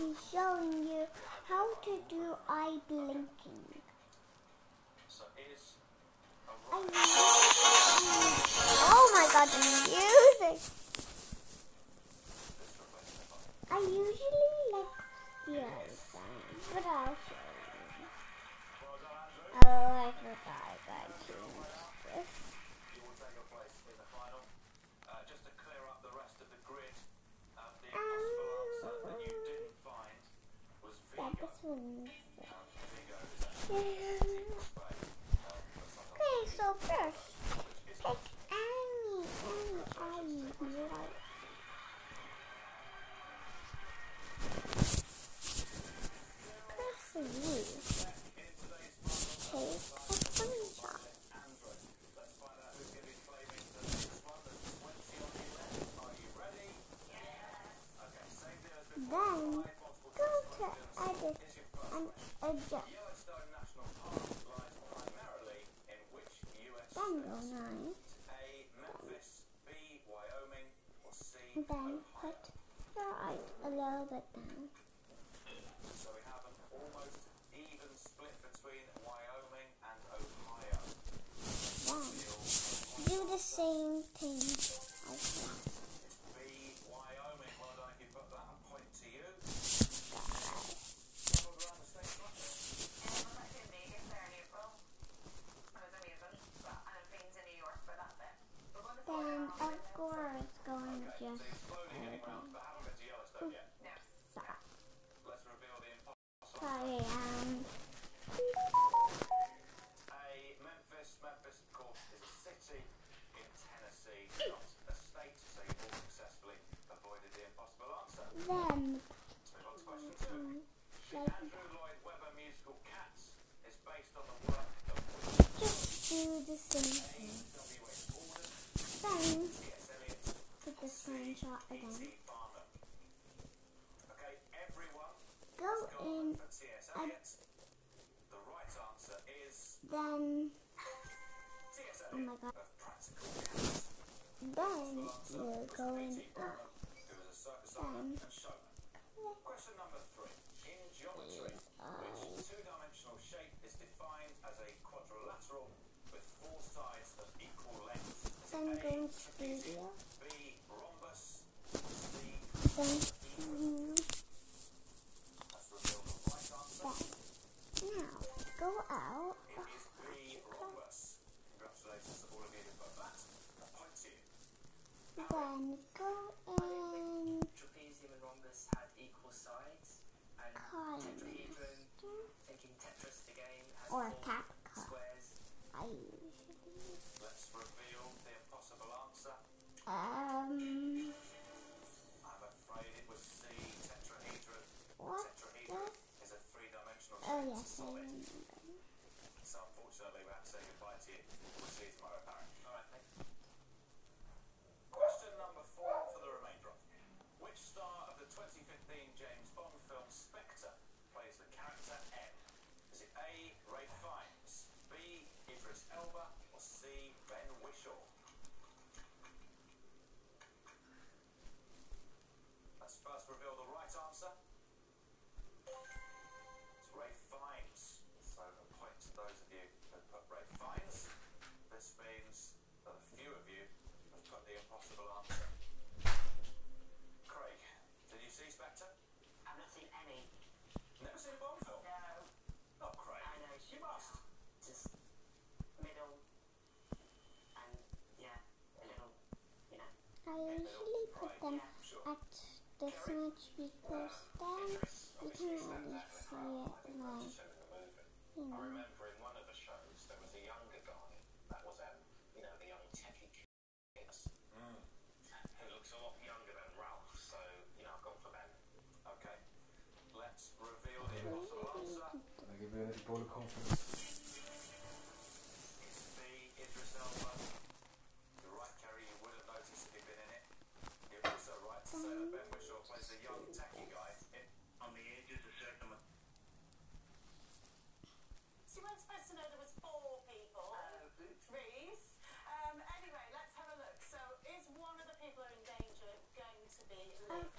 be showing you how to do eye blinking. So is a I right oh my god, the music! this replacement button. I usually like the other side, but I'll show you. Well done, Andrew. Oh, I forgot I changed this. You will take your place in the final. Uh, just to clear up the rest of the grid, um, the Um, impossible answer that you didn't find was Yeah, Vigo. this one's. Um, Vigo is actually Yeah. Spain. Um, but sometimes Okay, so first, it's pick any, any eye you like. Press the U. in today's final. Take a screenshot. Andrew. Let's find out who's going to be claiming the next one. There's 20 on your left. Are you ready? Okay, same deal as before. Then Five multiple go choice to questions. edit Here's your first and question. adjust. Yellowstone National Park lies primarily in which US Then go state? nine. A. Memphis, B. Wyoming, or C. And then Ohio? put your eye a little bit down. So we have an almost even split between Wyoming and Ohio. Then do the same thing as that. B. Wyoming. Well done if you put that. A point to you. Got it. Travelled around the state much? Um, I was actually in Vegas there in April. It was amazing. But I've been to New York for that bit. We're going to slow Then down of a bit, course going Okay, so just you're slowly getting round, but haven't been to Yellowstone yet. No. that. Let's reveal the impossible. Sorry, um, A. Memphis. Memphis, of course, is a city in Tennessee, not a state, so you've all successfully avoided the impossible answer. then Let's move on to question two. um, The like Andrew Lloyd Webber Cats is based on the work of which just do the same thing. W.H. Auden, Then T.S. Eliot, put the screenshot again. Okay, everyone Go in, for T.S. The right answer is then oh my god. of Practical Cats. Then Answer you was go up. Barnum, who was a circus owner Then- Question number three. In geometry, which two-dimensional shape is defined as a quadrilateral with four sides of equal length? Then A, go in trapezium, studio. B, rhombus, C, Then you that's revealed the right answer. then now go out. It is B, rhombus. Congratulations to all of you who got that. A point to you. Then go in Trapezium and rhombus had equal sides, and color tetrahedron, thinking Tetris the game, has or four Capcom. squares. I usually Let's reveal the impossible answer. um I'm afraid it was C, tetrahedron. what Tetrahedron the is a three-dimensional oh yes I remember. So unfortunately, we have to say goodbye to you. We'll see you tomorrow. All right. Question number four for the remainder. Which star of the 2015 James Bond film Spectre plays the character M? Is it A. Ralph Fiennes, B. Idris Elba, or C. Ben Whishaw? This means that a few of you have put the impossible answer. Craig, did you see Spectre? I've not seen any. Never seen a Bond film? No, Not Craig. I know. You must. Just middle, and yeah, a little, you know. I usually put them Yeah, Sure. at this much because then you can already see it like in the movie. you I know. remember in one of the shows there was a younger guy that was um, you know, the young techie kid. Mm. He looks a lot younger than Ralph, so you know, I've gone for Ben. Okay. Let's reveal the impossible answer. I give you a little ball of confidence. It's B, Idris Elba. You're right, Kerry, you would have noticed if you'd been in it. You're also right to say that Ben mm. Whishaw plays the young techie guy in On the Edge of Certain So you weren't supposed to know there was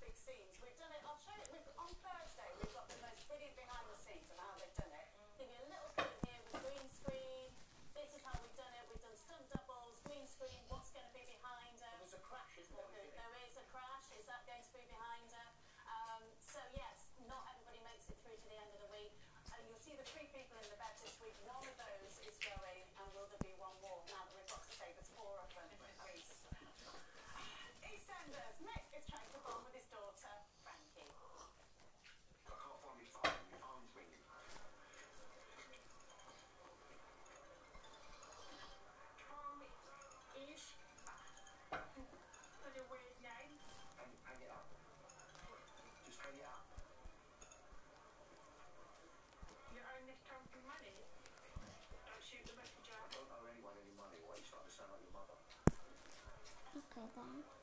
big scenes. We've done it. I'll show it. We've, on Thursday, we've got the most brilliant behind the scenes of how they've done it. Give you a little clue here with green screen. This is how we've done it. We've done stunt doubles, green screen. What's going to be behind her? There's a crash, isn't There there? there is a crash. Is that going to be behind her? Um, so yes, not everybody makes it through to the end of the week. And you'll see the three people in the bed this week. One of those is going, and will there be one more? Now that we've got to say there's four of them. EastEnders. Mick is trying to bond with Okay then.